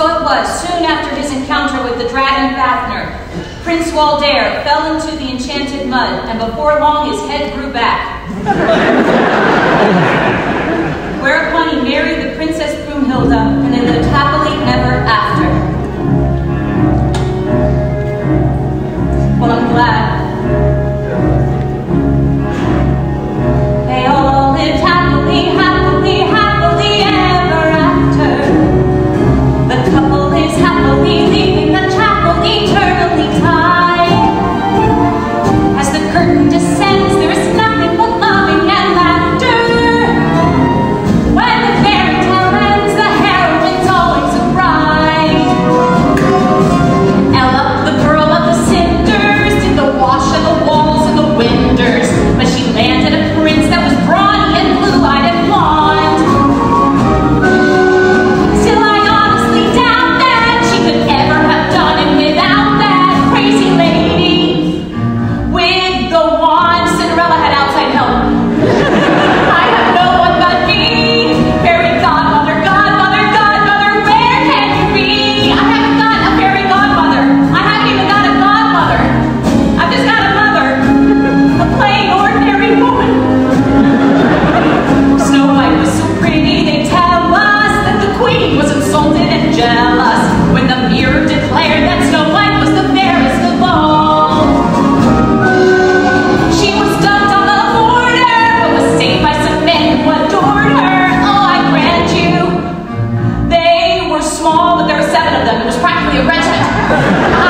So it was, soon after his encounter with the dragon Fafnir, Prince Waldair fell into the enchanted mud, and before long his head grew back. Whereupon he married the Princess Brumhilda, and in the tap seven of them. It was practically a regiment.